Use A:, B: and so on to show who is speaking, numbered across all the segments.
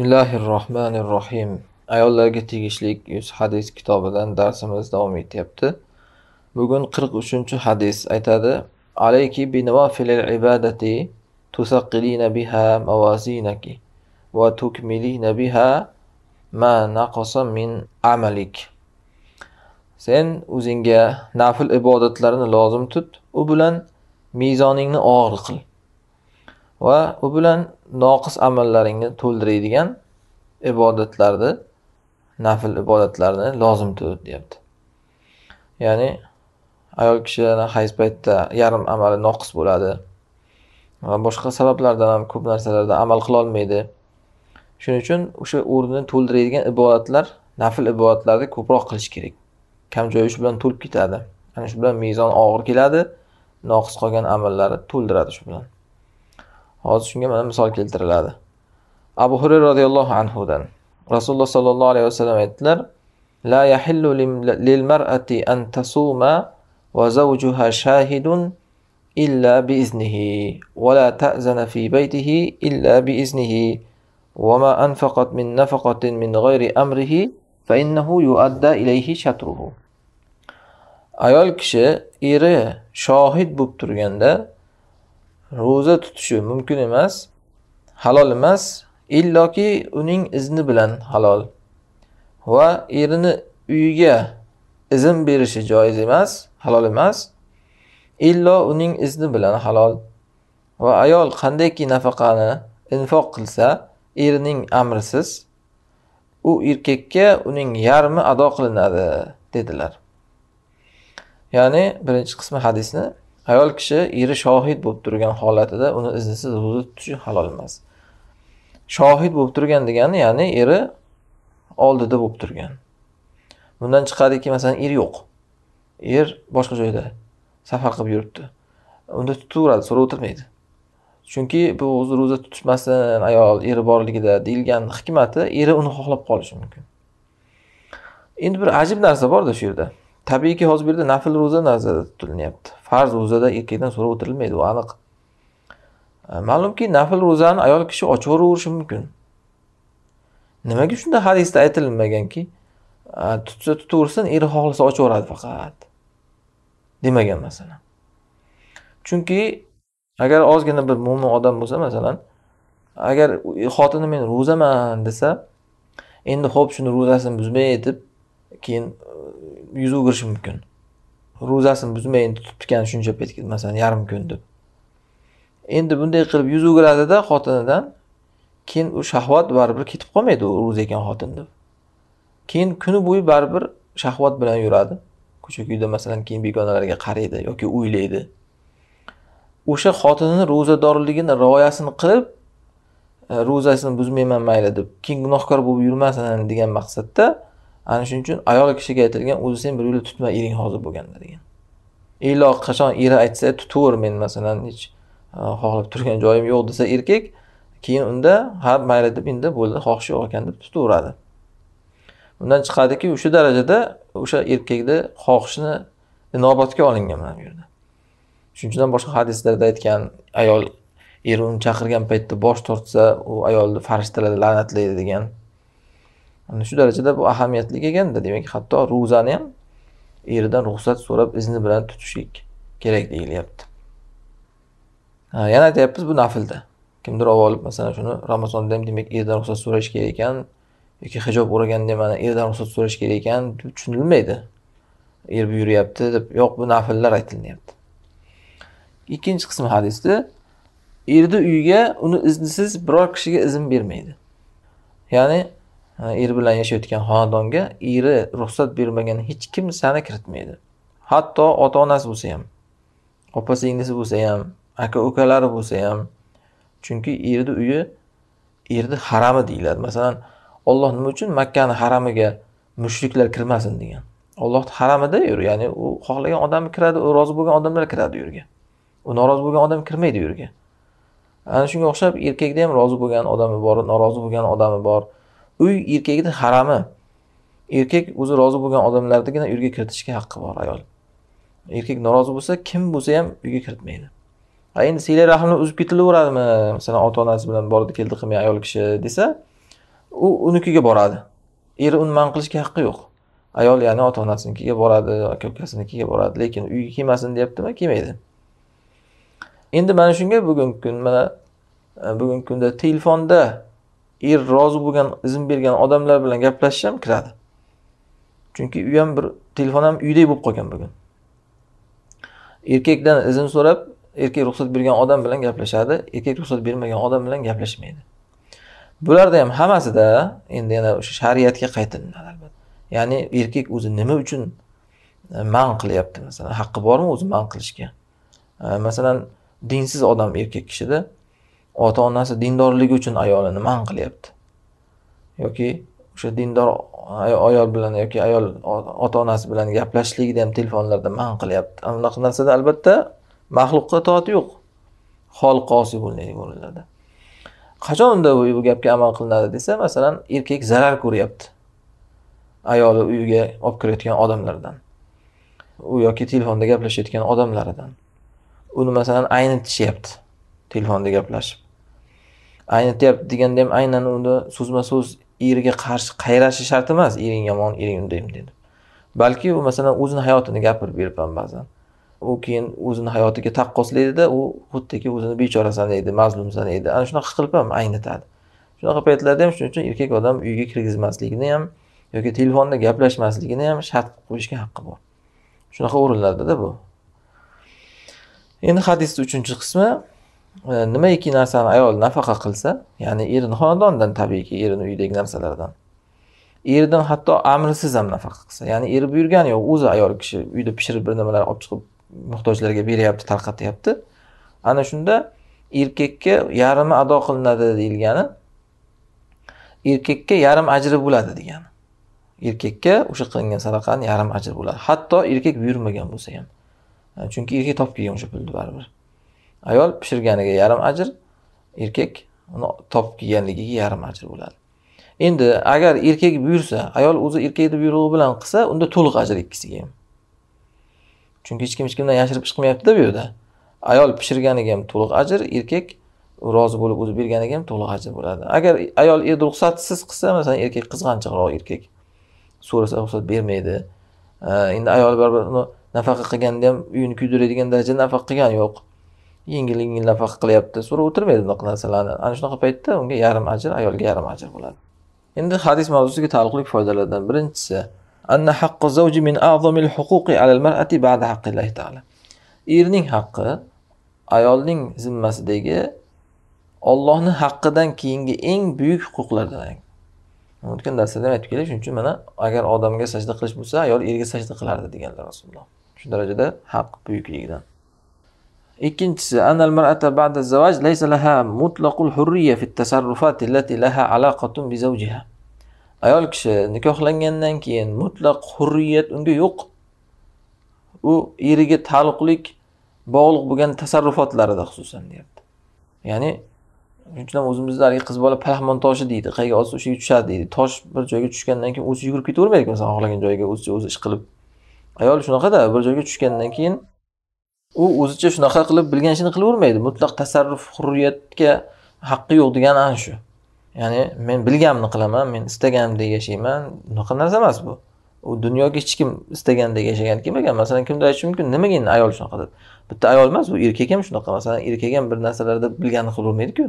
A: Bismillahi rohmanir rohim. Ayollarga tegishli 100 hadis kitobidan darsimiz davom etyapti. Bugun 43-hadis aytadi: Alayki bi ibadati tusaqqilina biha mawazinaki va tukmilina biha ma naqasa min amalik. Sen o'zingga nafil ibodatlarni lozim tut, u bilan mezoningni og'ir qil. va u bilan noqis amallaringni to'ldiradigan ibodatlarni nafl ibodatlarni lozim tut deyapti. Ya'ni ayol kishini hayz paytida yarim amali noqis bo'ladi. Va boshqa sabablardan ham ko'p narsalarda amal qilolmaydi shuning uchun o'sha o'rnini to'ldiradigan ibodatlar nafl ibodatlarni ko'proq qilish kerak. Kam joyi shu bilan to'lib ketadi. Ana shu bilan mezon og'ir keladi noqis qolgan amallari to'ldiradi shu bilan. Hozir shunga mana misol keltiriladi. Abu hurayra roziyallohu anhudan rasululloh sollallohu alayhi vasallam aytdilar la yahillu lil mar'ati an tasuma va zawjuha shahidun illa bi iznihi va la ta'zana fi baytihi illa bi iznihi va ma anfaqat min nafaqatin min g'ayri amrihi fa innahu yuadda ilayhi shatruhu. Ayol kishi eri shohid bo'lib turganda ro'za tutishi mumkin emas halol emas illoki uning izni bilan halol. Va erini uyiga izn berishi joiz emas halol emas illo uning izni bilan halol. Va ayol qandayki nafaqani infoq qilsa erining amrisiz u erkakka uning yarmi ado qilinadi dedilar. Ya'ni birinchi qismi hadisni ayol kishi eri shohid bo'lib turgan holatida uni iznisiz ro'za tutishi halol emas. Shohid bo'lib turgan degani ya'ni eri oldida bo'lib turgan. Bundan chiqadiki masalan er yo'q. Er boshqa joyda safar qilib yuribdi. Unda tutaveradi so'rab o'tirmaydi. Chunki bu o'zi ro'za tutishmasin ayol eri borligida deyilgan hikmati eri uni xohlab qolishi mumkin. Endi bir ajib narsa borda shu yerda. Tabiiyki hozir bu yerda nafl ro'za nazarda tutilyapti. Farz ro'zada erkakdan so'rab o'tirilmaydi u aniq. E, ma'lumki nafl ro'zani ayol kishi ochaveraverishi mumkin. Nimaga shunda hadisda aytilmaganki e, tutsa tutaversin eri xohlasa ochaveradi faqat. Demagan masalan. Chunki agar ozgina bir mo'min odam bo'lsa masalan agar xotini men ro'zaman desa endi ho'p shuni ro'zasini buzmay deb keyin e, yuz o'girishi mumkin. Ro'zasini buzmay tutgan shuncha paytga masalan yarim kun deb. Endi bunday qilib yuz o'giradida xotinidan keyin u shahvat baribir ketib qolmaydi u ro'za ekan xotin deb. Keyin kuni bo'yi baribir shahvat bilan yuradi. Ko'cha ko'yda masalan keyin begonalarga qaraydi yoki o'ylaydi o'sha xotinini ro'zadorligini rioyasini qilib e, ro'zasini buzmayman mayli deb keyin gunohkor bo'lib yurmasin degan maqsadda ana shuning uchun ayol kishiga aytilgan o'zi sen bir yo'la tutma ering hozir bo'lganda degan. Illo qachon eri aytsa tutaver men masalan hech e, xohlab turgan joyim yo'q desa erkak keyin unda ha mayli deb endi bo'ldi xohishi yo'q ekan deb tutaveradi. Undan chiqadiki o'sha darajada o'sha erkakni xohishini inobatga olingan mana bu yerda. Shuning uchun ham boshqa hadislarda aytgan ayol eri uni chaqirgan paytda bosh tortsa u ayolni farishtalar la'natlaydi degan ana shu darajada bu ahamiyatli ekanda demak hatto ro'zani ham eridan ruxsat so'rab izni bilan tutishlik kerak deyilyapti. Yana aytyapmiz bu naflda kimdir olib olib masalan shuni ramazonda ham demak erdan ruxsat so'rash kerak ekan yoki hijob o'raganda mana erdan ruxsat so'rash kerak ekan deb tushunilmaydi. Er buyuryapti deb yo'q bu nafllar aytilyapti ikkinchi qismi hadisda erni uyiga uni iznisiz biror kishiga izn bermaydi. Ya'ni er bilan yashayotgan xonadonga eri ruxsat bermagan hech kimsani kiritmaydi. Hatto ota onasi bo'lsa ham opa singlisi bo'lsa ham aka ukalari bo'lsa ham chunki erni uyi erni harami deyiladi. Masalan olloh nima uchun makkani haramiga mushriklar kirmasin degan. Ollohni haramida yur ya'ni u xohlagan odam kiradi u rozi bo'lgan odamlar kiradi u yerga u norozi bo'lgan odam kirmaydi u yerga ana shunga o'xshab erkakda ham rozi bo'lgan odami bor norozi bo'lgan odami bor. Uy erkakni harami. Erkak o'zi rozi bo'lgan odamlardagina uyga kiritishga haqqi bor ayol. Erkak norozi bo'lsa kim bo'lsa ham uyga kiritmaydi. Endi siyla rahmni uzib ketilaveradimi? Masalan ota onasi bilan bordi keldi qilmay ayol kishi desa u unikiga boradi. Eri uni man qilishga haqqi yo'q. Ayol ya'ni ota onasinikiga boradi aka ukasinikiga boradi lekin uyga kelmasin deyaptimi? Kelmaydi. Endi mana shunga bugungi kun mana bugungi kunda telefonda er rozi bo'lgan izn bergan odamlar bilan gaplashish ham kiradi. Chunki u ham bir telefon ham uydek bo'lib qolgan bugun. Erkakdan izn so'rab erkak ruxsat bergan odam bilan gaplashadi erkak ruxsat bermagan odam bilan gaplashmaydi. Bularda ham hammasida endi yana o'sha shariatga qaytilinadi albatta. Ya'ni erkak o'zi nima uchun e, man qilyapti? Masalan haqqi bormi o'zi man qilishga? E, masalan dinsiz odam erkak kishida ota onasi dindorligi uchun ayolini man qilyapti. Yoki o'sha dindor ayol bilan yoki ayol ota onasi bilan gaplashishligida ham telefonlarda man qilyapti. Ana bunaqa narsada albatta maxluqqa itoat yo'q. Xoliqosi bo'ladi qachon unda bu gapga amal qilinadi desa masalan erkak zarar ko'ryapti ayoli uyiga olib kirayotgan odamlardan u yoki telefonda gaplashayotgan odamlaridan. Uni masalan aynitishyapti telefonda gaplashib. Aynityapti deganda ham aynan uni so'zma so'z eriga qarshi qayrashi shart emas. Ering yomon ering unday dedi balki u masalan o'zini hayotini gapirib berib ham ba'zan. U keyin o'zini hayotiga taqqoslaydida u xuddiki o'zini bechorasan deydi mazlumsan deydi. Ana shunaqa qilib ham aynitadi shunaqa paytlarda ham shuning uchun erkak odam uyga kirgizmasligini ham yoki telefonda gaplashmasligini ham shart qilib qo'yishga haqqi bor. Shunaqa o'rinlardada bu. Endi hadisni uchinchi qismi E, nimaiki narsani ayol nafaqa qilsa ya'ni erini xonadonidan tabiiyki erini uyidagi narsalardan. Eridan hatto amrisiz ham nafaqa qilsa ya'ni eri buyurgani yo'q o'zi ayol kishi uyda pishirib bir nimalar olib chiqib muhtojlarga beryapti tarqatyapti. Ana shunda erkakka yarmi ado qilinadi deyilgani erkakka yarim ajri bo'ladi degani. Erkakka o'sha qilingan sadaqani yarim ajr bo'ladi. Hatto erkak buyurmagan bo'lsa ham. Chunki erkak topib kelgan o'sha pulni baribir. Ayol pishirganiga yarim ajr erkak uni topib kelganligiga yarim ajr bo'ladi. Endi agar erkak buyursa ayol o'zi erkakni buyrug'i bilan qilsa unda to'liq ajr ikkisiga ham. Chunki hech kim hech kimdan yashirib ish qilmayaptida bu yerda. Ayol pishirganiga ham to'liq ajr erkak rozi bo'lib o'zi berganiga ham to'liq ajr bo'ladi. Agar ayol erni ruxsatsiz qilsa masalan erkak qizg'anchiqroq erkak so'rasa ruxsat bermaydi. Endi ayol baribir uni nafaqa qilganda ham uyini kuydiradigan darajada nafaqa qilgani yo'q. yengilligini nafaqa qilyapti. So'rab o'tirmaydi bunaqa narsalarni. Ana shunaqa paytda unga yarim ajr ayolga yarim ajr bo'ladi. Endi hadis mavzusiga taalluqli foydalardan birinchisi anna haqqu zawji min azomil huquqi al-mar'ati ba'da Alloh ta'ala. Erning haqqi ayolning zimmasidagi ollohni haqqidan keyingi eng buyuk huquqlardan o'tgan darslarda ham aytib keldik shuning uchun mana agar odamga sajda qilish bo'lsa ayol erga sajda qilardi deganlar rasululloh. Shu darajada haq buyukligidan. Ikkinchisi anal mar'ata ba'da zavaj laysa laha mutlaqul hurriya fi at-tasarrufat allati laha alaqatun bi zawjiha. Ayol kishi nikohlangandan keyin mutlaq hurriyat unga yo'q. U eriga taalluqlik bog'liq bo'lgan tasarrufotlarida xususan deyapti. Ya'ni shuning uchun ham o'zimizda haligi qiz bola palaxmon toshi deydi qayerga olsa o'sha yerga tushadi deydi. Tosh bir joyga tushgandan keyin o'zi yugurib ketavermaydi masalan xohlagan joyiga o'zicha o'zi ish qilib. Ayol shunaqada bir joyga tushgandan keyin u o'zicha shunaqa qilib bilgan ishini qilavermaydi. Mutlaq tasarruf hurriyatga haqqi yo'q degani ana shu. Ya'ni men bilganimni qilaman men istaganimdek yashayman. Unaqa narsa emas bu. U dunyoga hech kim istagandek yashagani kelmagan masalan kimdir aytishi mumkin nimaga endi ayol shunaqa deb bitta ayol emas u erkak ham shunaqa. Masalan erkak ham bir narsalarda bilganini qilavermaydiku.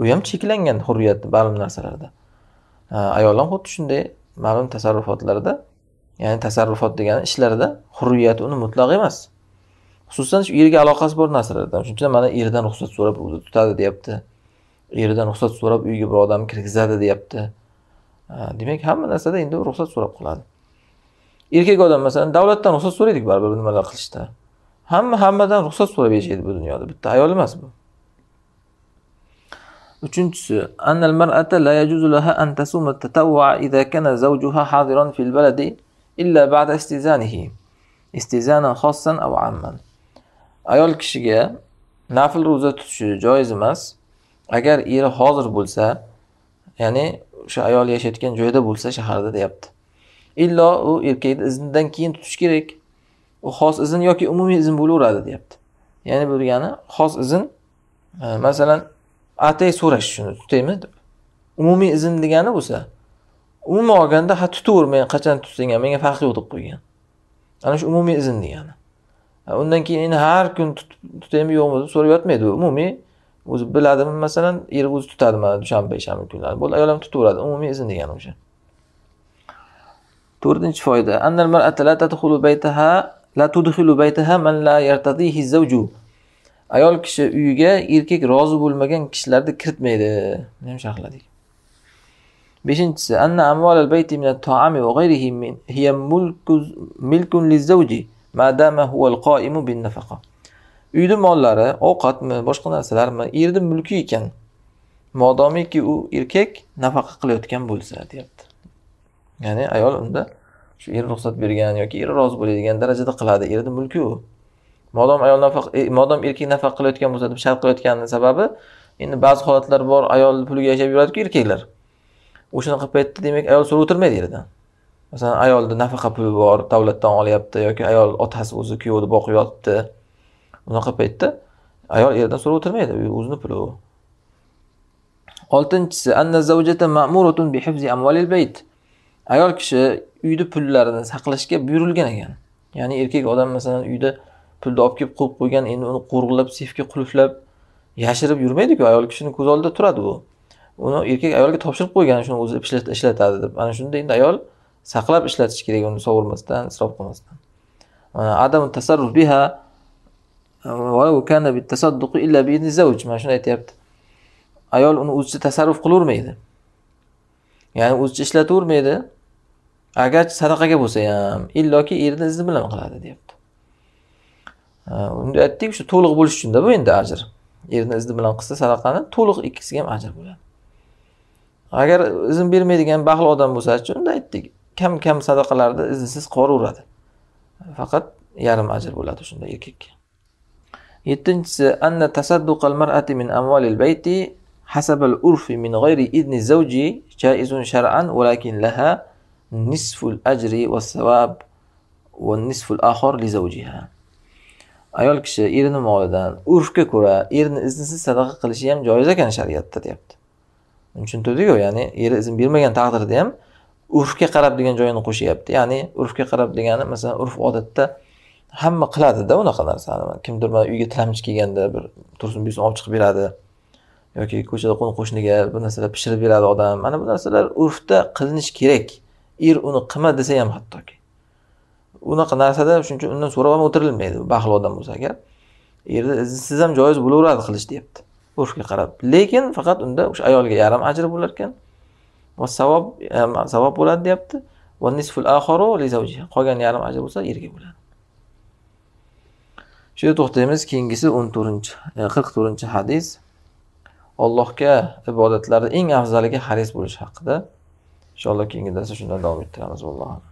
A: U ham cheklangan hurriyatni ma'lum narsalarda. Ayol ham xuddi shunday ma'lum tasarrufotlarda ya'ni tasarrufot degani ishlarida hurriyat uni mutlaq emas. Xususan shu erga aloqasi bor narsalardan shuning uchun mana eridan ruxsat so'rab o'zi tutadi deyapti. Eridan ruxsat so'rab uyga bir odamni kirgizadi deyapti. Demak hamma narsada endi ruxsat so'rab qiladi erkak odam masalan davlatdan ruxsat so'raydik baribir nimalar qilishda. Hamma hammadan ruxsat so'rab yashaydi bu dunyoda. Bitta ayol emas bu. Uchinchisi annal mar'ata la yajuzu laha an tasuma tatawwa idza kana zawjuha hadiran fil baladi illa ba'da istizanihi. Istizanan xossan aw amman. Ayol kishiga nafl ro'za tutishi joiz emas. Agar eri hozir bo'lsa ya'ni o'sha ayol yashayotgan joyda bo'lsa shaharda deyapti. Illo u erkakni iznidan keyin tutish kerak. U xos izn yoki umumiy izn bo'laveradi deyapti. Ya'ni bu degani xos izn e, masalan atay so'rash shuni tutaymi? Deb umumiy izn degani bo'lsa umuman olganda ha tutaver men qachon tutsang ham menga farqi yo'q deb qo'ygan. Ana shu umumiy izn degani. Undan keyin endi har kun tutaymi yo'qmi deb so'rab yotmaydi u. Umumiy o'zi biladimi masalan eri o'zi tutadi mana dushanba shanba kunlari. Bo'ldi ayol ham tutaveradi. Umumiy izn degani o'sha. To'rtinchi foyda. Annal mar'ata la tadkhulu baytaha la tudkhilu baytaha man la yartadihi zawju. Ayol kishi uyiga erkak rozi bo'lmagan kishilarni kiritmaydi. Buni ham sharhladik. Beshinchisi anna amval bayti min at-ta'ami va ghayrihi min hiya mulkun milkun lizawji madama huval huwa bin nafaqa. Uyni mollari ovqatmi boshqa narsalarmi erni mulki ekan. Modomiki u erkak nafaqa qilayotgan bo'lsa deyapti. Ya'ni ayol unda shu er ruxsat bergan yoki eri rozi bo'ladigan darajada qiladi erni mulki u. Modom ayol nafaq e, modom erkak nafaqa qilayotgan bo'lsa deb shart qilayotgani sababi endi ba'zi holatlar bor ayol puliga yashab yuradiku erkaklar. O'shanaqa paytda demak ayol so'rab o'tirmaydi eridan. Masalan ayolni nafaqa puli bor davlatdan olyapti yoki ayol otasi o'zi kuyovni boqib yotibdi. Unaqa paytda ayol erdan so'rab o'tirmaydi u o'zini puli u. Oltinchisi anna zavjata ma'muratun bi hifzi amvalil bayt. Ayol kishi uyni pullarini saqlashga buyurilgan ekan. Ya'ni erkak odam masalan uyda pulni olib kelib qo'yib qo'ygan endi uni qo'riqlab seyfga qulflab yashirib yurmaydiku ayol kishini ko'z oldida turadi u. Uni erkak ayolga topshirib qo'ygan shuni o'zi ishlatadi deb. Ana shunda endi ayol saqlab ishlatish kerak uni sovurmasdan isrof qilmasdan. Adam tasarruf biha mana shuni aytyapti. Ayol uni o'zicha tasarruf qilavermaydi ya'ni o'zicha ishlatavermaydi. Agarchi sadaqaga bo'lsa ham illoki erini izni bilan qiladi deyapti. Unda aytdik shu to'liq bo'lishi uchunda bu endi ajr. Erni izni bilan qilsa sadaqani to'liq ikkisiga ham ajr bo'ladi. Agar izn bermaydigan baxil odam bo'lsachi unda aytdik. Kam kam sadaqalarni izinsiz qoraveradi. Faqat yarim ajr bo'ladi shunda erkakka. Yettinchisi anna tasadduqal mar'ati min amvalil bayti hasabal urfi min g'ayri idni zawji jaizun shar'an walakin laha nisful ajri va savab va nisful akhar li zawjiha. Ayol kishi erini molidan urfga ko'ra erini iznsiz sadaqa qilishi ham joiz ekan shariatda deyapti. Tushuntirdiku ya'ni eri izn bermagan taqdirda ham urfga qarab degan joyini qo'shyapti. Ya'ni urfga qarab degani masalan urf odatda hamma qiladida unaqa narsani. Kimdir mana uyga tilamchi kelganda bir tursun buyursin olib chiqib beradi. Yoki ko'chada qo'ni qo'shniga bir narsalar pishirib beradi odam. Mana bu narsalar urfda qilinishi kerak. Er uni qilma desa ham hattoki. Unaqa narsada shuning uchun undan so'rab ham o'tirilmaydi baxil odam bo'lsa agar erni izsiz ham joiz bo'laveradi qilish deyapti. Urfga qarab. Lekin faqat unda o'sha ayolga yarim ajri bo'lar ekan. Va savob savob bo'ladi deyapti. Va nisful qolgan yarim ajr bo'lsa erga bo'ladi. Shu yerda to'xtaymiz. Keyingisi o'n to'rtinchi e, qirq to'rtinchi hadis. Allohga ibodatlarda eng afzaliga haris bo'lish haqida. Inshaalloh keyingi darsda shundan davom ettiramiz. Alloh